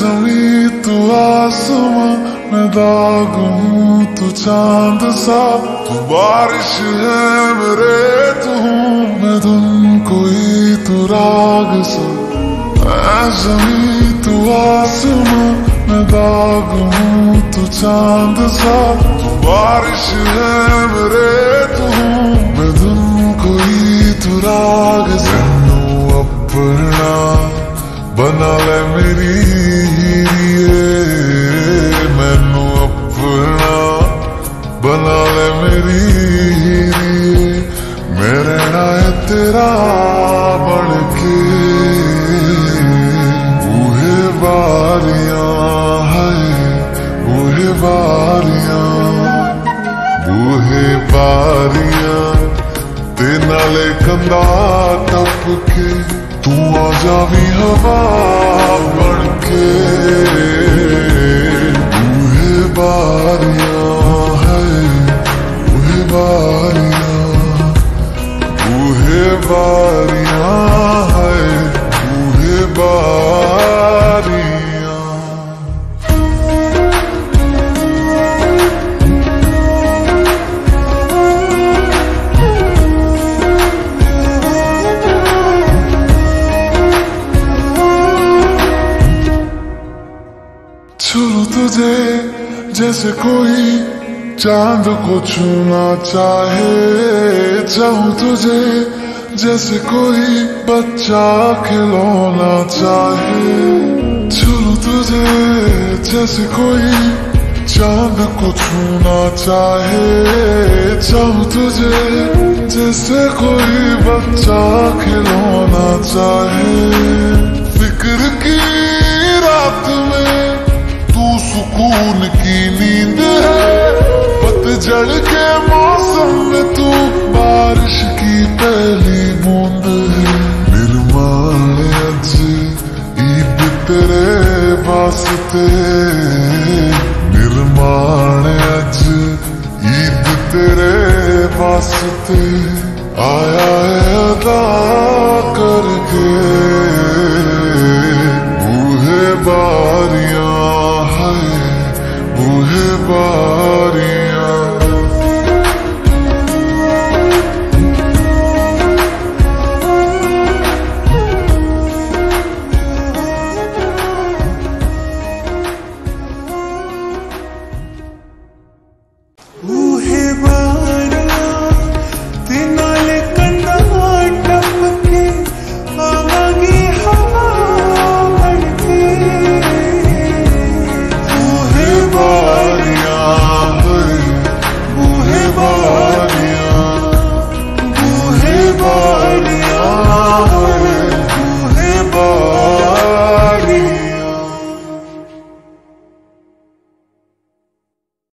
زمیں تو آسماں میں داغ ہوں، تو چاند سا۔ تو بارش ہے میرے، تو ہوں میں دن کوئی، تو راگ سا۔ اے زمیں تو آسماں میں داغ ہوں، تو چاند سا۔ تو بارش ہے میرے، تو ہوں میں دن کوئی، تو راگ ਤੇਰਾ ਬਣ ਕੇ ਮੂਹੇ ਹੈ ਮੂਹੇ ਵਾਰੀਆਂ ਮੂਹੇ ਵਾਰੀਆਂ ਤੇ ਨਾਲੇ ਕੰਦਾ ਟੱਪ ਕੇ ਤੂੰ ਆ ਜਾਵੀਂ ਹਵਾ ਬਣ ਕੇ। ਮੂਹੇ ਵਾਰੀਆਂ ਹੈ ਮੂਹੇ باریاں ہے بوڑھے باریاں۔ چھوڑو تجھے جیسے کوئی چاند کو چھونا چاہے چاہوں تجھے جیسے کوئی بچہ کھلونا چاہے چھو تجھے جیسے کوئی چاند کو چھونا چاہے۔ چاہوں تجھے جیسے کوئی بچہ کھلونا چاہے۔ فکر کی رات میں تو سکون کی نیند ہے۔ پت جڑ کے موسم میں تو بارش کی پہ نرمان عید پری واسط آیا کر کے اوہ باریاں ہیں وہ باریاں